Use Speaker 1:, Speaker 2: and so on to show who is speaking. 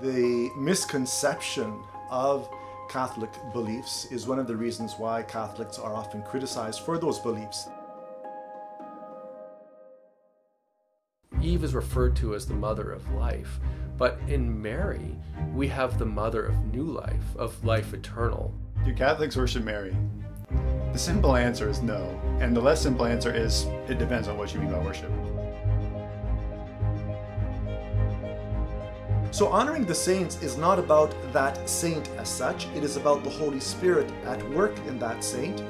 Speaker 1: The misconception of Catholic beliefs is one of the reasons why Catholics are often criticized for those beliefs.
Speaker 2: Eve is referred to as the mother of life, but in Mary, we have the mother of new life, of life eternal.
Speaker 3: Do Catholics worship Mary? The simple answer is no, and the less simple answer is it depends on what you mean by worship.
Speaker 1: So, honoring the saints is not about that saint as such, it is about the Holy Spirit at work in that saint